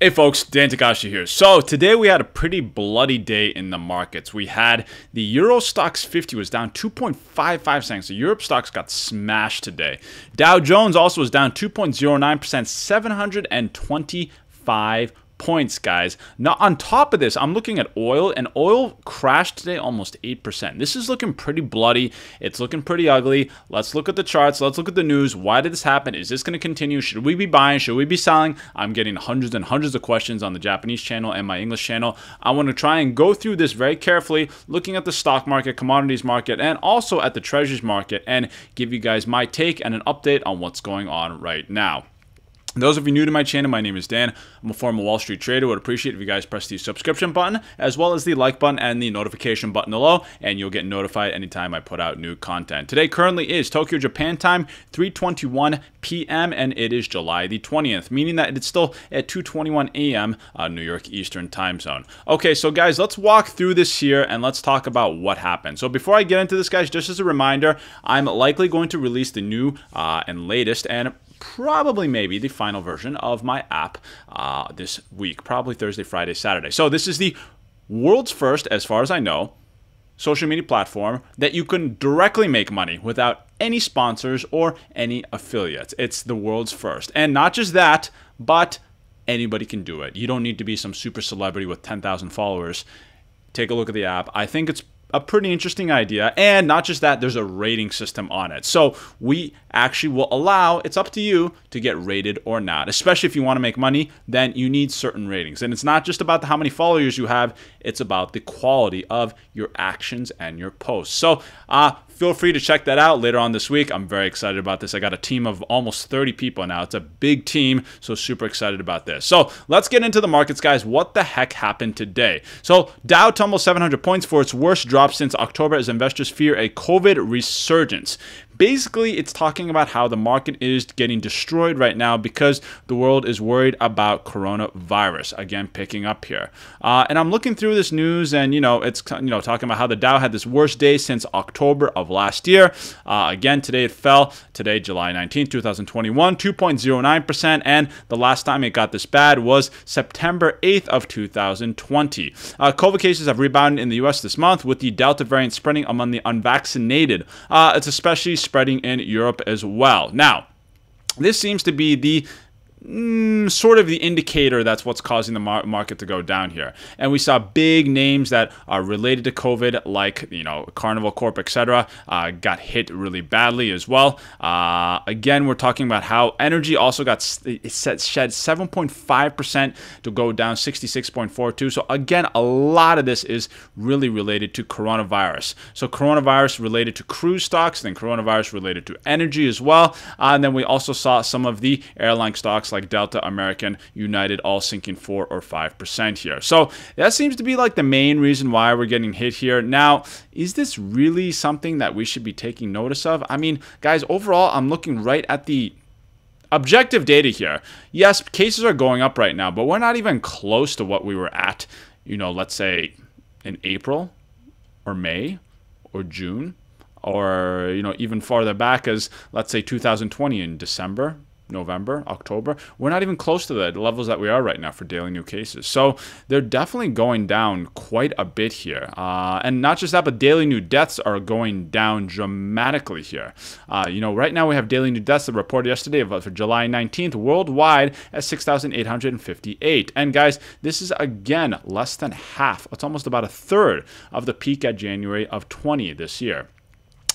Hey folks, Dan Takahashi here. So today we had a pretty bloody day in the markets. We had the Euro Stoxx 50 was down 2.55 cents. The Europe stocks got smashed today. Dow Jones also was down 2.09%, 725 points, guys. Now, on top of this, I'm looking at oil, and oil crashed today almost 8%. This is looking pretty bloody. It's looking pretty ugly. Let's look at the charts. Let's look at the news. Why did this happen? Is this going to continue? Should we be buying? Should we be selling? I'm getting hundreds and hundreds of questions on the Japanese channel and my English channel. I want to try and go through this very carefully, looking at the stock market, commodities market, and also at the treasuries market, and give you guys my take and an update on what's going on right now. Those of you new to my channel, my name is Dan. I'm a former Wall Street trader. Would appreciate if you guys press the subscription button as well as the like button and the notification button below, and you'll get notified anytime I put out new content. Today currently is Tokyo, Japan time, 3:21 p.m. and it is July the 20th, meaning that it's still at 2:21 a.m. Uh, New York Eastern time zone. Okay, so guys, let's walk through this here and let's talk about what happened. So before I get into this, guys, just as a reminder, I'm likely going to release the new uh, and latest and probably maybe the final version of my app uh, this week, probably Thursday, Friday, Saturday. So this is the world's first, as far as I know, social media platform that you can directly make money without any sponsors or any affiliates. It's the world's first. And not just that, but anybody can do it. You don't need to be some super celebrity with 10,000 followers. Take a look at the app. I think it's a pretty interesting idea. And not just that, there's a rating system on it. So we actually will allow, it's up to you to get rated or not. Especially if you want to make money, then you need certain ratings. And it's not just about how many followers you have, it's about the quality of your actions and your posts. So uh, feel free to check that out later on this week. I'm very excited about this. I got a team of almost 30 people now. It's a big team, so super excited about this. So let's get into the markets, guys. What the heck happened today? So Dow tumbled 700 points for its worst drop since October as investors fear a COVID resurgence. Basically, it's talking about how the market is getting destroyed right now because the world is worried about coronavirus. Again, picking up here. Uh, and I'm looking through this news, and you know, it's you know talking about how the Dow had this worst day since October of last year. Uh, again, today it fell. Today, July 19, 2021, 2.09%, and the last time it got this bad was September 8th of 2020. Uh, COVID cases have rebounded in the U.S. this month with the Delta variant spreading among the unvaccinated. Uh, it's especially spreading in Europe as well. Now, this seems to be the mm, sort of the indicator that's what's causing the mar- market to go down here. And we saw big names that are related to COVID, like you know Carnival Corp, etc., uh, got hit really badly as well. Uh, again, we're talking about how energy also got it set, shed 7.5 percent to go down 66.42. So again, a lot of this is really related to coronavirus. So coronavirus related to cruise stocks, then coronavirus related to energy as well, uh, and then we also saw some of the airline stocks stocks like Delta, American, United all sinking 4 or 5% here. So that seems to be like the main reason why we're getting hit here. Now, is this really something that we should be taking notice of? I mean, guys, overall, I'm looking right at the objective data here. Yes, cases are going up right now, but we're not even close to what we were at, you know, let's say in April or May or June or you know even farther back as let's say 2020 in December November, October, we're not even close to the levels that we are right now for daily new cases. So they're definitely going down quite a bit here. Uh, and not just that, but daily new deaths are going down dramatically here. Uh, you know, right now we have daily new deaths that reported yesterday for July 19th worldwide at 6,858. And guys, this is again less than half. It's almost about a third of the peak at January of 20 this year.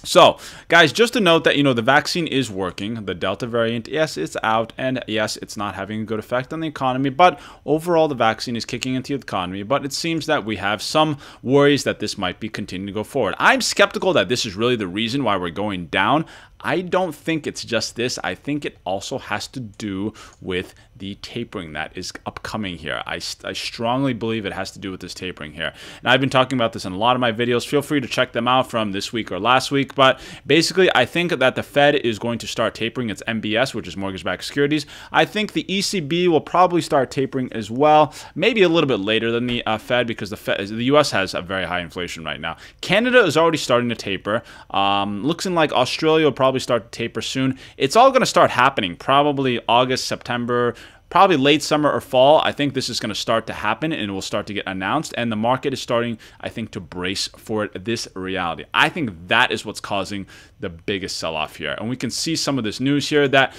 So, guys, just to note that, you know, the vaccine is working. The Delta variant, yes, it's out, and yes, it's not having a good effect on the economy, but overall, the vaccine is kicking into the economy. But it seems that we have some worries that this might be continuing to go forward. I'm skeptical that this is really the reason why we're going down. I don't think it's just this. I think it also has to do with the tapering that is upcoming here. I, I strongly believe it has to do with this tapering here. And I've been talking about this in a lot of my videos. Feel free to check them out from this week or last week. But basically, I think that the Fed is going to start tapering its MBS, which is mortgage-backed securities. I think the ECB will probably start tapering as well, maybe a little bit later than the uh, Fed because the Fed, the U.S. has a very high inflation right now. Canada is already starting to taper. Um, looking like Australia will probably start to taper soon. It's all going to start happening probably August, September, probably late summer or fall, I think this is going to start to happen and it will start to get announced. And the market is starting, I think, to brace for this reality. I think that is what's causing the biggest sell off here. And we can see some of this news here that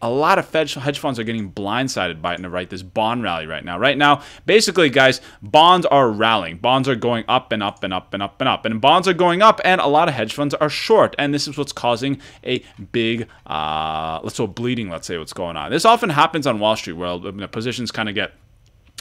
a, lot of hedge funds are getting blindsided by it right, this bond rally right now. Right now, basically, guys, bonds are rallying. Bonds are going up and up and up and up and up. And bonds are going up, and a lot of hedge funds are short. And this is what's causing a big, uh, let's say, bleeding, let's say, what's going on. This often happens on Wall Street where the positions kind of get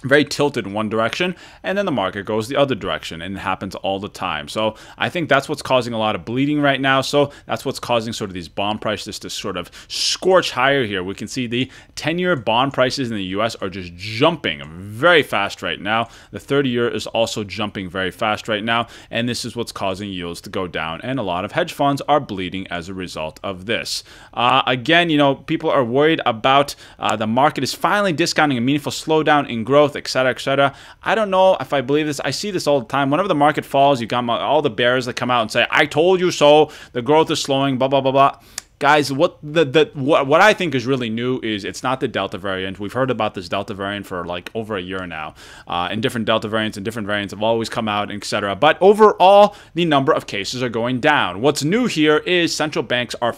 very tilted in one direction and then the market goes the other direction and it happens all the time. So i think that's what's causing a lot of bleeding right now. So that's what's causing sort of these bond prices to sort of scorch higher here. We can see the 10-year bond prices in the us are just jumping very fast right now. The 30-year is also jumping very fast right now and this is what's causing yields to go down and a lot of hedge funds are bleeding as a result of this. Uh, again you know people are worried about uh, the market is finally discounting a meaningful slowdown in growth growth, etc., etc. I don't know if I believe this. I see this all the time. Whenever the market falls, you got all the bears that come out and say, "I told you so." The growth is slowing. Blah blah blah blah guys what the, the what, what i think is really new is it's not the delta variant we've heard about this delta variant for like over a year now uh, and different delta variants and different variants have always come out etc but overall the number of cases are going down what's new here is central banks are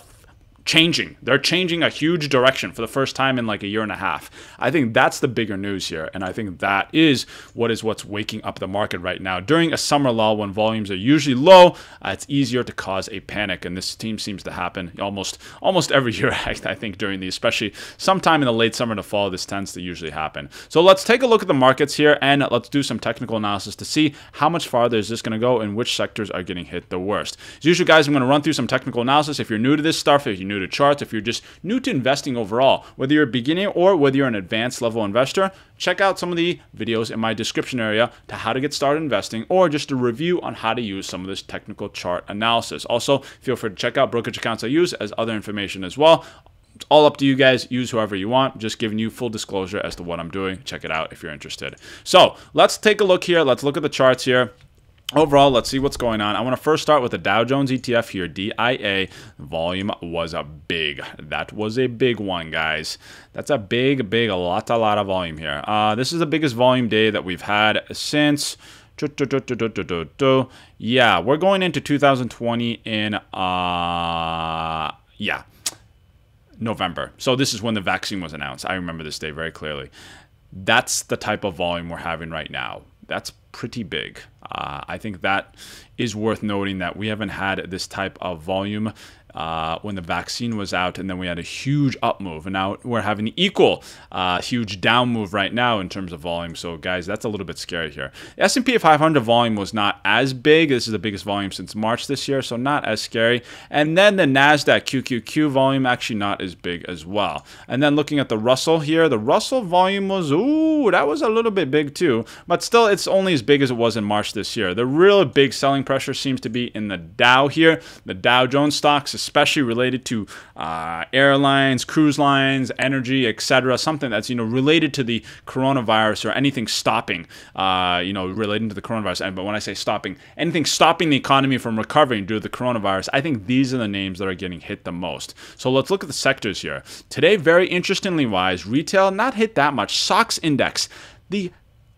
changing. They're changing a huge direction for the first time in like a year and a half. I think that's the bigger news here, and I think that is what is what's waking up the market right now. During a summer lull, when volumes are usually low, uh, it's easier to cause a panic, and this team seems to happen almost almost every year. I think during the, especially sometime in the late summer to fall, this tends to usually happen. So let's take a look at the markets here, and let's do some technical analysis to see how much farther is this going to go, and which sectors are getting hit the worst. As usual, guys, I'm going to run through some technical analysis. If you're new to this stuff, if you new to charts, if you're just new to investing overall, whether you're a beginner or whether you're an advanced level investor, check out some of the videos in my description area to how to get started investing or just a review on how to use some of this technical chart analysis. Also, feel free to check out brokerage accounts I use as other information as well. It's all up to you guys. Use whoever you want. Just giving you full disclosure as to what I'm doing. Check it out if you're interested. So let's take a look here. Let's look at the charts here. Overall, let's see what's going on. I want to first start with the Dow Jones ETF here, DIA. Volume was a big. That was a big one, guys. That's a big, big, a lot, a lot of volume here. Uh, this is the biggest volume day that we've had since. Yeah, we're going into 2020 in, uh, yeah, November. So this is when the vaccine was announced. I remember this day very clearly. That's the type of volume we're having right now. That's pretty big. Uh, I think that is worth noting that we haven't had this type of volume uh, when the vaccine was out, and then we had a huge up move, and now we're having equal uh, huge down move right now in terms of volume. So, guys, that's a little bit scary here. The S&P 500 volume was not as big. This is the biggest volume since March this year, so not as scary. And then the Nasdaq QQQ volume actually not as big as well. And then looking at the Russell here, the Russell volume was ooh, that was a little bit big too, but still, it's only as big as it was in March this year. The real big selling pressure seems to be in the Dow here, the Dow Jones stocks especially related to uh, airlines, cruise lines, energy, etc. Something that's you know related to the coronavirus or anything stopping, uh, you know, relating to the coronavirus. And but when I say stopping, anything stopping the economy from recovering due to the coronavirus, I think these are the names that are getting hit the most. So let's look at the sectors here. Today, very interestingly wise, retail not hit that much. SOX index, the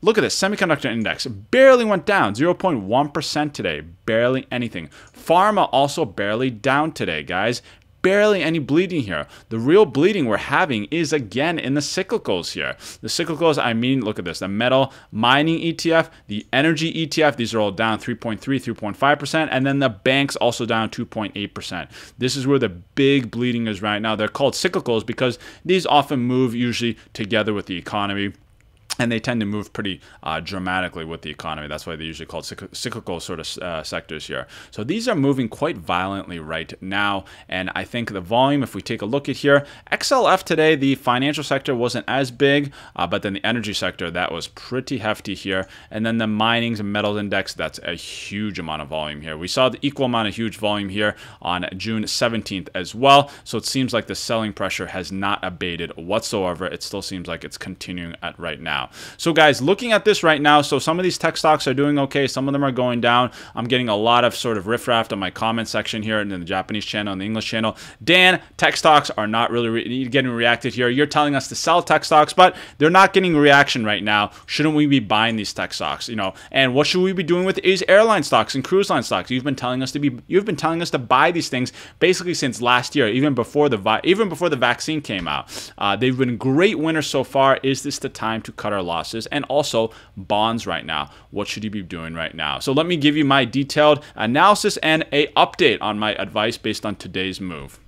Look at this semiconductor index barely went down 0.1% today, barely anything. Pharma also barely down today, guys. Barely any bleeding here. The real bleeding we're having is again in the cyclicals here. The cyclicals, I mean, look at this the metal mining ETF, the energy ETF, these are all down 3.3, 3.5%, and then the banks also down 2.8%. This is where the big bleeding is right now. They're called cyclicals because these often move usually together with the economy and they tend to move pretty uh, dramatically with the economy. That's why they're usually called cyclical sort of uh, sectors here. So these are moving quite violently right now, and I think the volume, if we take a look at here, XLF today, the financial sector wasn't as big, uh, but then the energy sector, that was pretty hefty here. And then the minings and metals index, that's a huge amount of volume here. We saw the equal amount of huge volume here on June 17th as well. So it seems like the selling pressure has not abated whatsoever. It still seems like it's continuing at right now. Now. So guys, looking at this right now, so some of these tech stocks are doing okay. Some of them are going down. I'm getting a lot of sort of riffraff on my comment section here and in the Japanese channel and the English channel. Dan, tech stocks are not really re getting reacted here. You're telling us to sell tech stocks, but they're not getting reaction right now. Shouldn't we be buying these tech stocks? You know, and what should we be doing with is airline stocks and cruise line stocks? You've been telling us to be you've been telling us to buy these things basically since last year, even before the even before the vaccine came out. Uh, they've been great winners so far. Is this the time to cut our losses? And also bonds right now. What should you be doing right now? So let me give you my detailed analysis and a update on my advice based on today's move.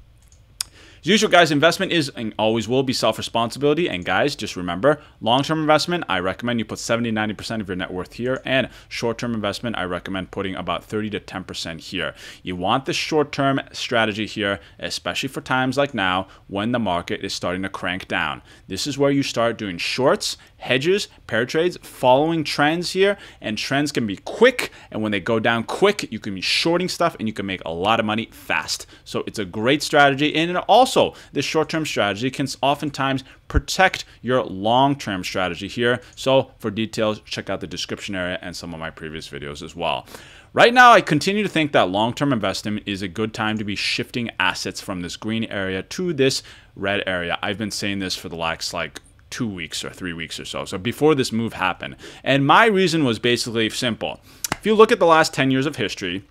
As usual, guys, investment is and always will be self responsibility. And guys, just remember long term investment, I recommend you put 70 90% of your net worth here. And short term investment, I recommend putting about 30 to 10% here. You want the short term strategy here, especially for times like now when the market is starting to crank down. This is where you start doing shorts, hedges, pair trades, following trends here. And trends can be quick. And when they go down quick, you can be shorting stuff and you can make a lot of money fast. So it's a great strategy. And it also also, this short term strategy can oftentimes protect your long term strategy here. So, for details, check out the description area and some of my previous videos as well. Right now, I continue to think that long term investment is a good time to be shifting assets from this green area to this red area. I've been saying this for the last like two weeks or three weeks or so. So before this move happened. And my reason was basically simple. If you look at the last 10 years of history,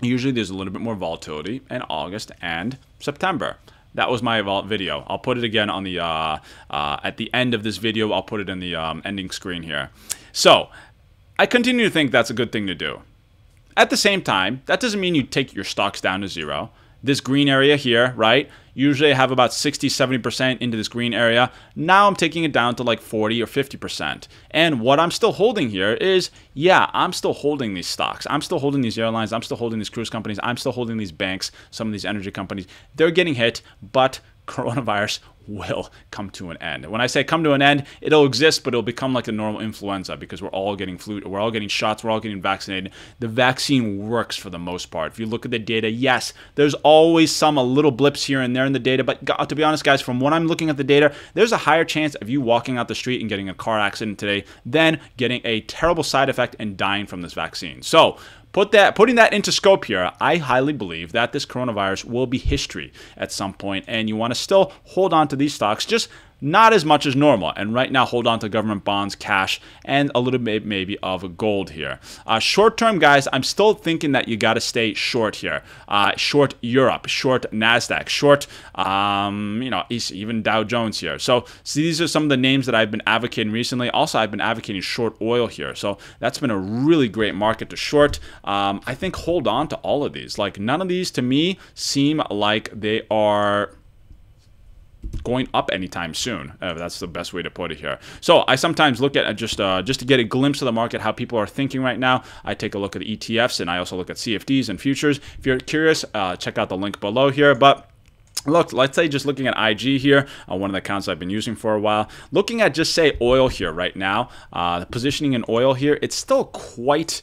usually there's a little bit more volatility in August and September that was my video. I'll put it again on the uh, uh, at the end of this video. I'll put it in the um, ending screen here. So I continue to think that's a good thing to do. At the same time, that doesn't mean you take your stocks down to zero this green area here, right? Usually I have about 60, 70% into this green area. Now I'm taking it down to like 40 or 50%. And what I'm still holding here is, yeah, I'm still holding these stocks. I'm still holding these airlines. I'm still holding these cruise companies. I'm still holding these banks, some of these energy companies. They're getting hit, but coronavirus will come to an end. When I say come to an end, it'll exist, but it'll become like a normal influenza because we're all getting flu, we're all getting shots, we're all getting vaccinated. The vaccine works for the most part. If you look at the data, yes, there's always some little blips here and there in the data, but to be honest, guys, from what I'm looking at the data, there's a higher chance of you walking out the street and getting a car accident today than getting a terrible side effect and dying from this vaccine. So Put that, putting that into scope here, I highly believe that this coronavirus will be history at some point, and you want to still hold on to these stocks. Just not as much as normal. And right now, hold on to government bonds, cash, and a little bit maybe of gold here. Uh, short term, guys, I'm still thinking that you got to stay short here. Uh, short Europe, short Nasdaq, short, um, you know, even Dow Jones here. So, so these are some of the names that I've been advocating recently. Also, I've been advocating short oil here. So that's been a really great market to short. Um, I think hold on to all of these. Like none of these to me seem like they are going up anytime soon. Uh, that's the best way to put it here. So I sometimes look at just uh, just to get a glimpse of the market, how people are thinking right now. I take a look at ETFs and I also look at CFDs and futures. If you're curious, uh, check out the link below here. But Look, let's say just looking at IG here, uh, one of the accounts I've been using for a while. Looking at just say oil here right now, uh, the positioning in oil here, it's still quite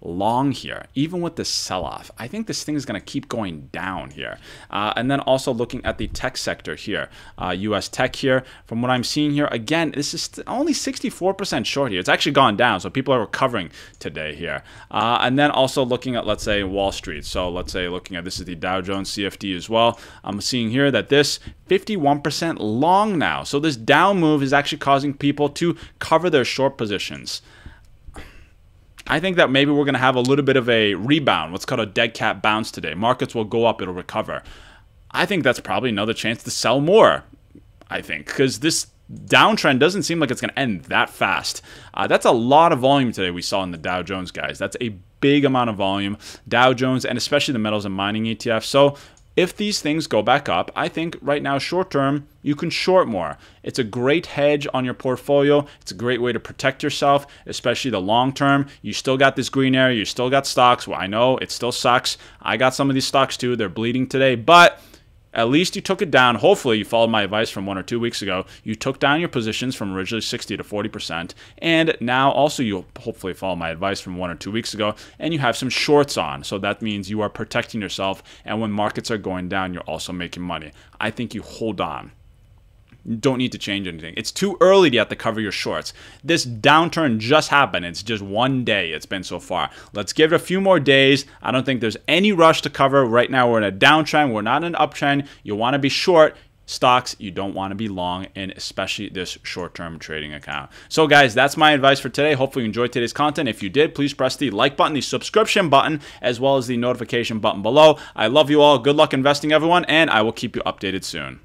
long here, even with the sell-off. I think this thing is going to keep going down here. Uh, and then also looking at the tech sector here, uh, U.S. tech here. From what I'm seeing here, again, this is only 64% short here. It's actually gone down, so people are recovering today here. Uh, and then also looking at, let's say, Wall Street. So let's say looking at this is the Dow Jones CFD as well. I'm seeing here that this 51% long now. So this down move is actually causing people to cover their short positions. I think that maybe we're going to have a little bit of a rebound, what's called a dead cat bounce today. Markets will go up, it'll recover. I think that's probably another chance to sell more. I think because this downtrend doesn't seem like it's going to end that fast. Uh, that's a lot of volume today we saw in the Dow Jones, guys. That's a big amount of volume. Dow Jones and especially the metals and mining ETF. So if these things go back up, I think right now, short term, you can short more. It's a great hedge on your portfolio. It's a great way to protect yourself, especially the long term. You still got this green area, you still got stocks. Well, I know it still sucks. I got some of these stocks too. They're bleeding today, but at least you took it down. Hopefully, you followed my advice from one or two weeks ago. You took down your positions from originally 60 to 40%. And now also you'll hopefully follow my advice from one or two weeks ago and you have some shorts on. So that means you are protecting yourself. And when markets are going down, you're also making money. I think you hold on. Don't need to change anything. It's too early to have to cover your shorts. This downturn just happened. It's just one day it's been so far. Let's give it a few more days. I don't think there's any rush to cover. Right now, we're in a downtrend. We're not in an uptrend. You want to be short stocks you don't want to be long in especially this short-term trading account so guys that's my advice for today hopefully you enjoyed today's content if you did please press the like button the subscription button as well as the notification button below i love you all good luck investing everyone and i will keep you updated soon